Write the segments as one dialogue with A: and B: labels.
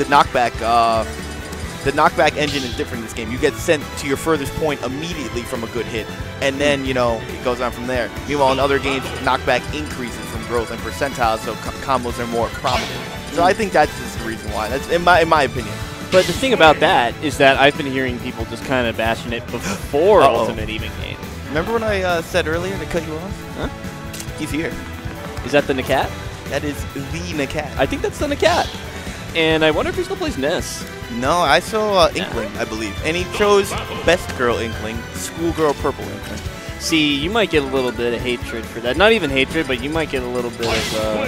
A: the knockback. Uh, the knockback engine is different in this game. You get sent to your furthest point immediately from a good hit, and then you know it goes on from there. Meanwhile, in other games, knockback increases from growth and percentiles, so co combos are more prominent. So I think that's just the reason why. That's in my in my opinion.
B: But the thing about that is that I've been hearing people just kind of bashing it before
A: Uh -oh.
B: Ultimate Even Game.
A: Remember when I uh, said earlier to cut you off?
B: Huh?
A: He's here.
B: Is that the Nakat?
A: That is the Nakat.
B: I think that's the Nakat. And I wonder if he still plays Ness.
A: No, I saw uh, Inkling, I believe. And he chose Best Girl Inkling, Schoolgirl Purple Inkling.
B: See, you might get a little bit of hatred for that. Not even hatred, but you might get a little bit of, uh,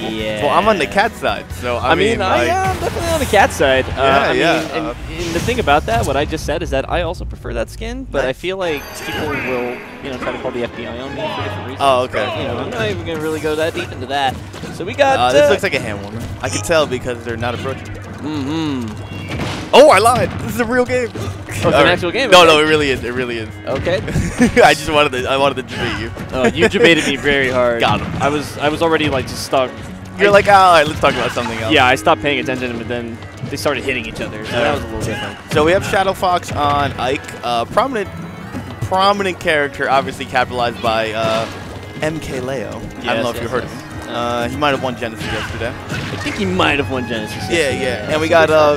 B: yeah.
A: Well, I'm on the cat side, so I,
B: I mean, I,
A: like,
B: yeah, I'm definitely on the cat side. Uh,
A: Yeah,
B: I mean,
A: yeah,
B: and,
A: uh,
B: and the thing about that, what I just said, is that I also prefer that skin, but I feel like people will, you know, try to call the FBI on me for different reasons.
A: Oh, okay.
B: You know, I'm not even gonna really go that deep into that. So we got.
A: Uh, this looks like a hand warmer. I can tell because they're not approaching.
B: Mm-hmm.
A: Oh, I lied. This is a real game.
B: Oh, it's an actual game,
A: No, no, it really is. It really is.
B: Okay.
A: I just wanted to. I wanted to debate you.
B: Oh, you debated me very hard.
A: Got him.
B: I was, I was already like just stuck.
A: You're
B: I-
A: like, all right, let's talk about something else.
B: Yeah, I stopped paying attention, but then they started hitting each other. So that was a little different.
A: So we have Shadow Fox on Ike, uh, prominent, prominent character, obviously capitalized by uh, MK Leo. I don't know if you heard
B: yes.
A: him. Uh, he might have won Genesis yesterday.
B: I think he might have won Genesis.
A: Yeah,
B: yesterday.
A: yeah. And we got uh,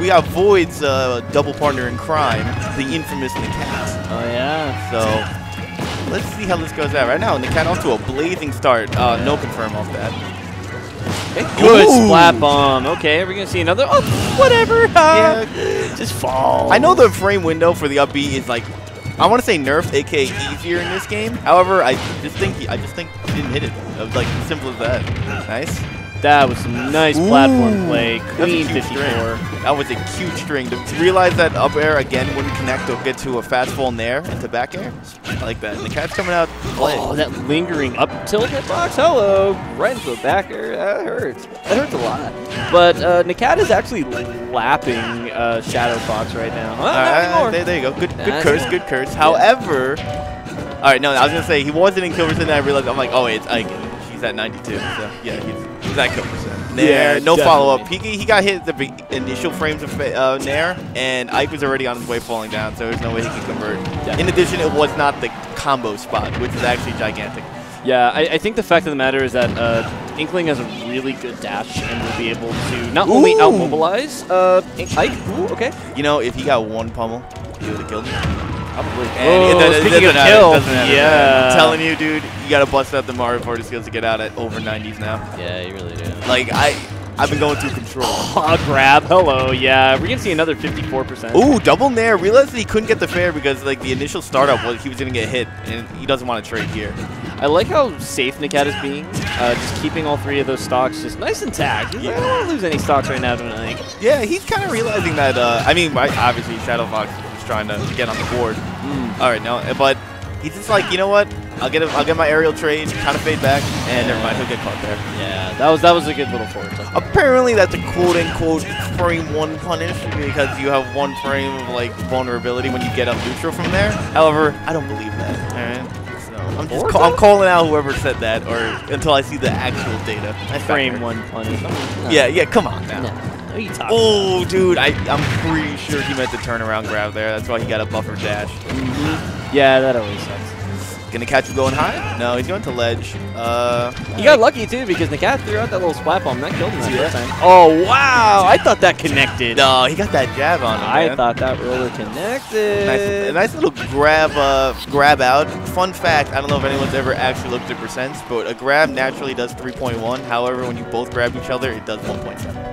A: we got Void's uh, double partner in crime, the infamous Nakat.
B: Oh yeah.
A: So let's see how this goes out. Right now, Nakat off to a blazing start. Uh, no confirm off that.
B: Good
A: Ooh.
B: splat bomb. Okay, we're gonna see another. Oh, whatever.
A: Yeah.
B: Just fall.
A: I know the frame window for the upbeat is like, I want to say nerfed, aka easier in this game. However, I just think he, I just think he didn't hit it. It was like simple as that. Nice.
B: That was some nice platform
A: Ooh.
B: play.
A: That's a
B: Queen 54.
A: string. That was a cute string. To realize that up air again wouldn't connect to get to a fast fall nair into back air. I like that. And the cat's coming out. Play.
B: Oh, that lingering up tilt hitbox. Hello, right into the back air. That hurts. That hurts a lot. But uh, Nakat is actually lapping uh, Shadow Fox right now. Huh?
A: All
B: Not
A: right,
B: anymore.
A: there, there you go. Good, good
B: That's
A: curse,
B: it.
A: good curse. However, all right, no, I was gonna say he wasn't in kill percent. I realized I'm like, oh wait, it's Ike. She's at 92. So yeah, he's, he's at kill percent. Nair,
B: Yeah,
A: no follow up. He, he got hit at the initial frames of uh, Nair, and Ike was already on his way falling down, so there's no way he could convert. In addition, it was not the combo spot, which is actually gigantic.
B: Yeah, I, I think the fact of the matter is that uh, Inkling has a really good dash and will be able to not only
A: Ooh.
B: outmobilize uh, Ike. Ooh, okay.
A: You know, if he got one pummel, he would have killed him.
B: Probably.
A: And it doesn't- it
B: speaking
A: doesn't
B: of
A: matter, it
B: kill,
A: matter,
B: yeah.
A: I'm telling you, dude, you gotta bust out the Mario Party skills to get out at over 90s now.
B: Yeah, you really do.
A: Like I, I've been going through control.
B: Oh, grab. Hello. Yeah, we're gonna see another 54%.
A: Ooh, double nair. Realized that he couldn't get the fair because like the initial startup was he was gonna get hit, and he doesn't want to trade here.
B: I like how safe Nakat is being. Uh, just keeping all three of those stocks just nice and tagged. He's like, I don't want to lose any stocks right now, don't I?
A: Yeah, he's kind of realizing that. Uh, I mean, right, obviously Shadow Fox is trying to get on the board. Hmm. All right, no, eh, but he's just like, you know what? I'll get a, I'll get my aerial trade, kind of fade back, and never mind, he'll get caught there.
B: Yeah, that was that was a good little forward.
A: Apparently, that's a quote unquote frame one punish because you have one frame of like vulnerability when you get up neutral from there. However, I don't believe that. All right, so I'm just ca- I'm calling out whoever said that, or until I see the actual data. I
B: Frame one punish.
A: Yeah, yeah. Come on now.
B: No. What are you talking
A: Oh, dude, I, I'm pretty sure he meant the turnaround grab there. That's why he got a buffer dash.
B: about? Yeah, that always sucks.
A: Gonna catch him going high? No, he's going to ledge. Uh,
B: He got lucky too because Nakat threw out that little splat bomb. That killed him that first time. Oh wow! I thought that connected.
A: no, he got that jab on him.
B: I
A: man.
B: thought that roller connected.
A: Nice, a nice little grab, uh, grab out. Fun fact: I don't know if anyone's ever actually looked at percents, but a grab naturally does 3.1. However, when you both grab each other, it does 1.7.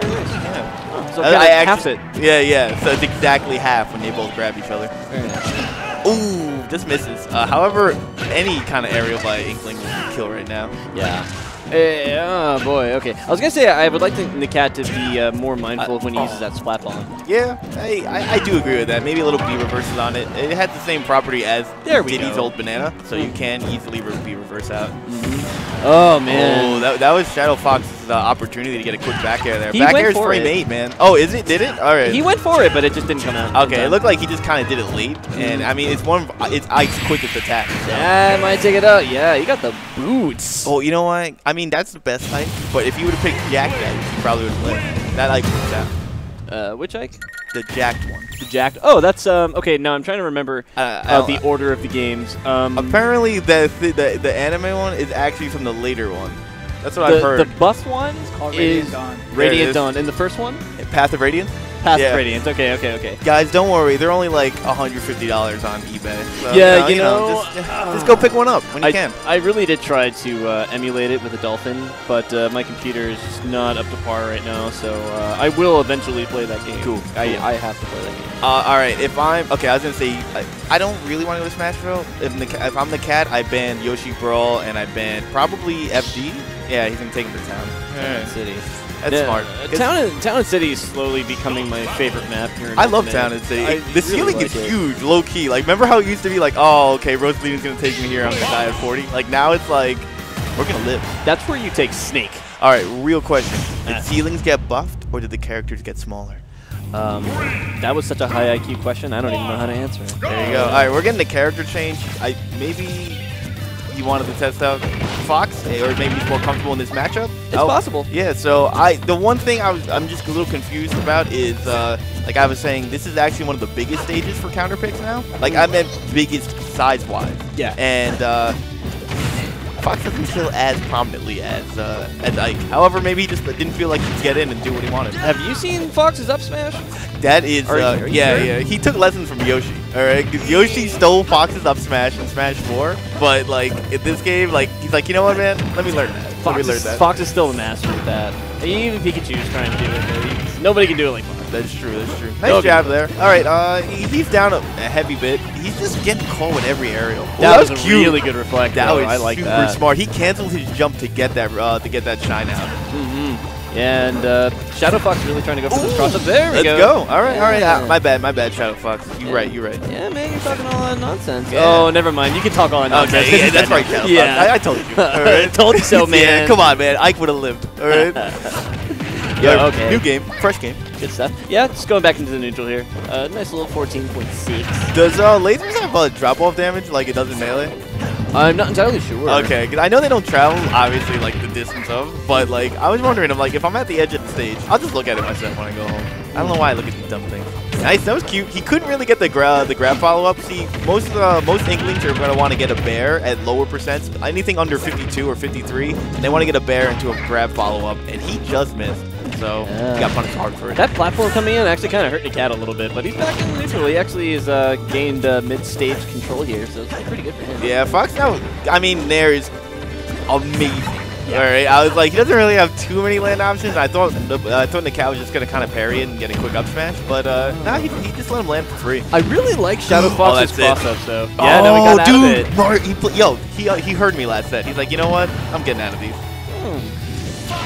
A: Yeah.
B: So
A: I-
B: it
A: I
B: halves
A: actually- Yeah, yeah. So it's exactly half when they both grab each other.
B: Nice.
A: Ooh, just misses. Uh, however, any kind of aerial by Inkling would be kill right now.
B: Yeah. Eh, oh boy, okay. I was gonna say I would like the, the cat to be uh, more mindful of when he uses that splat bomb.
A: Yeah, I, I, I do agree with that. Maybe a little B reverses on it. It has the same property as
B: There we
A: Diddy's
B: go.
A: old banana, so you can easily re- B reverse out.
B: Oh man.
A: Oh, that, that was Shadow Fox's uh, opportunity to get a quick back air there.
B: He
A: back
B: went
A: air's
B: for
A: frame
B: it.
A: 8, man. Oh, is it? Did it? All right.
B: He went for it, but it just didn't come out.
A: Okay, it looked like he just kind of did it late, and I mean it's one of it's Ike's quickest attack. so-
B: Yeah, might take it out. Yeah, he got the boots.
A: Oh, you know what? I mean that's the best type, but if you would have picked Jack, that you probably would have lived. That Ike was down.
B: Uh, which Ike?
A: The jacked one.
B: The Jacked. Oh, that's um. Okay, now I'm trying to remember
A: Uh,
B: uh, the order of the games. Um,
A: Apparently, the, the the the anime one is actually from the later one. That's what
B: the,
A: I've heard.
B: the buff one
C: Called
B: is
C: Radiant Dawn.
A: There
B: Radiant
A: is.
B: Dawn, and the first one,
A: Path of Radiance.
B: Path
A: Yeah.
B: Radiance. Okay, okay, okay.
A: Guys, don't worry. They're only like $150 on eBay. So,
B: Yeah,
A: you
B: you
A: know,
B: know,
A: just, just go pick one up when you
B: I,
A: can.
B: I really did try to uh, emulate it with a Dolphin, but uh, my computer is just not up to par right now. So uh, I will eventually play that game.
A: Cool,
B: I,
A: cool.
B: I have to play that game.
A: Uh, all right, if I'm okay, I was gonna say I, I don't really want to go to Smashville. If, the, if I'm the cat, I ban Yoshi Brawl and I ban probably FD. Yeah, he's gonna take him to town.
B: Town and City.
A: That's
B: Yeah,
A: smart.
B: uh,
A: 'Cause
B: Town and, Town and City is slowly becoming my favorite map here. In
A: I love
B: Ultimate.
A: Town and City.
B: I
A: the
B: really
A: ceiling
B: like
A: is
B: it.
A: huge, low key. Like remember how it used to be like, oh, okay, Rosalina's gonna take me here. I'm gonna die at 40. Like now it's like we're gonna live.
B: That's where you take Snake.
A: All right, real question: Did
B: Ah.
A: ceilings get buffed or did the characters get smaller?
B: Um, that was such a high IQ question. I don't even know how to answer it.
A: There you go. All right, we're getting the character change. I maybe you wanted to test out Fox, eh, or maybe he's more comfortable in this matchup.
B: It's
A: Oh,
B: possible.
A: Yeah. So I, the one thing I was, I'm just a little confused about is, uh, like I was saying, this is actually one of the biggest stages for counter picks now. Like I meant biggest size wise.
B: Yeah.
A: And uh, Fox doesn't kill as prominently as uh, as Ike. However, maybe he just didn't feel like he could get in and do what he wanted.
B: Have you seen Fox's up smash?
A: That is,
B: Are
A: uh,
B: are
A: yeah,
B: sure?
A: yeah. He took lessons from Yoshi. All right, 'Cause Yoshi stole Fox's up smash in Smash 4, but like in this game, like he's like, you know what, man? Let me learn that. Let
B: Fox
A: me learn that.
B: Fox is still the master of that. Even Pikachu's trying to do it. Nobody can do it like Fox.
A: That's true. That's true. Nice
B: Okay.
A: jab there. All right, uh, he, he's down a, a heavy bit. He's just getting caught with every aerial. Ooh,
B: That, was, a
A: cute.
B: really good reflect.
A: That was
B: I like
A: super
B: that.
A: smart. He canceled his jump to get that uh, to get that shine out.
B: Mm-hmm. And uh, Shadow Fox really trying to go for this cross up. There we
A: Let's
B: go.
A: go. All right, all right.
B: Yeah.
A: My bad, my bad, Shadow Fox. You
B: Yeah.
A: right, you're right.
B: Yeah, man, you're talking all that nonsense.
A: Yeah.
B: Oh, never mind. You can talk all that nonsense.
A: Okay, yeah, that's right, Shadow
B: Yeah.
A: I, I told you. All right.
B: Told you so, man.
A: yeah, come on, man. Ike would have lived. All right.
B: Yeah, okay.
A: New game, fresh game.
B: Good stuff. Yeah, just going back into the neutral here. Uh, nice little 14.6.
A: Does uh, lasers have uh, drop-off damage like it does in melee?
B: I'm not entirely sure.
A: Okay, I know they don't travel, obviously, like the distance of, but like I was wondering, I'm like, if I'm at the edge of the stage, I'll just look at it myself when I go home. I don't know why I look at these dumb things. Nice, that was cute. He couldn't really get the gra the grab follow up. See, most uh, most Inklings are gonna want to get a bear at lower percents, anything under 52 or 53, and they want to get a bear into a grab follow up, and he just missed. So
B: Yeah.
A: he got punished hard for it.
B: That platform coming in actually kind of hurt the cat a little bit, but he's back in neutral. He actually has uh, gained uh, mid-stage control here, so it's pretty good for him.
A: Yeah, Fox now, I mean, Nair is amazing. All right, I was like, he doesn't really have too many land options. I thought uh, I thought the cat was just gonna kind of parry it and get a quick up smash, but uh, nah, he, he just let him land for free.
B: I really like Shadow
A: Oh,
B: Fox's
A: that's it.
B: cross-ups, though. Yeah, no, we
A: oh,
B: got out of
A: dude,
B: it.
A: Mar- he yo, he uh, he heard me last set. He's like, you know what? I'm getting out of these.
B: Hmm.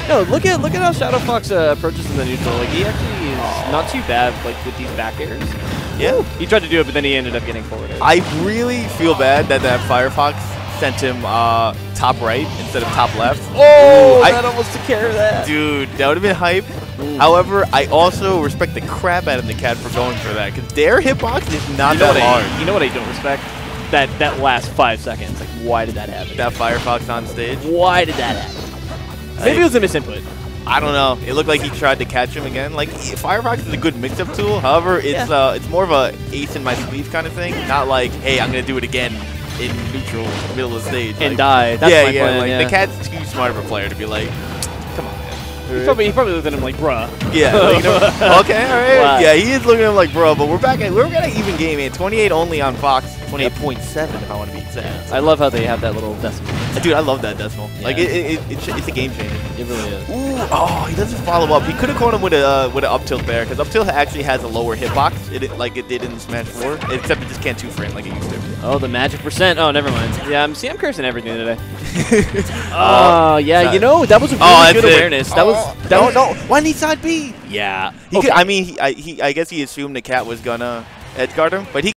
B: No, look at look at how Shadow Fox uh, approaches in the neutral. Like he actually is not too bad, like with these back airs.
A: Yeah.
B: He tried to do it, but then he ended up getting forward. air.
A: I really feel bad that that Firefox sent him uh, top right instead of top left.
B: oh,
A: I-
B: that almost took care of that.
A: Dude, that would have been hype.
B: Mm.
A: However, I also respect the crap out of the cat for going for that because their hitbox is not
B: you know
A: that hard.
B: I, you know what I don't respect? That that last five seconds. Like, why did that happen?
A: that Firefox on stage.
B: why did that happen? Maybe it was a misinput.
A: I don't know. It looked like he tried to catch him again. Like Firefox is a good mix-up tool. However, it's
B: Yeah.
A: uh, it's more of a ace in my sleeve kind of thing. Not like, hey, I'm gonna do it again in neutral middle of the stage.
B: And
A: like,
B: die. That's
A: yeah,
B: my
A: yeah.
B: plan,
A: like
B: yeah.
A: the cat's too smart of a player to be like, come
B: He probably, he probably looked at him like, bruh.
A: Yeah. like, know, okay. All right.
B: Wow.
A: Yeah, he is looking at him like, bro. But we're back at we're gonna even game man. 28 only on Fox. 28.7 if I want to be exact.
B: I love how they have that little decimal.
A: Dude, I love that decimal. Like it, it, it, it's- it's a game changer.
B: It really is.
A: Ooh, oh, he doesn't follow up. He could have caught him with a uh, with an up tilt there because up tilt actually has a lower hitbox, it, it- like it did in Smash 4, except it just can't two frame like it used to.
B: Oh, the magic percent. Oh, never mind. Yeah, I'm see, I'm cursing everything today. Oh, yeah.
A: that-
B: You know, that was a really
A: oh, that's
B: good
A: it.
B: awareness. That was
A: Oh,
B: that
A: no,
B: was
A: no. Why didn't he side B?
B: Yeah.
A: He
B: Okay.
A: could, I mean, he I, he I guess he assumed the cat was gonna edge guard him, but he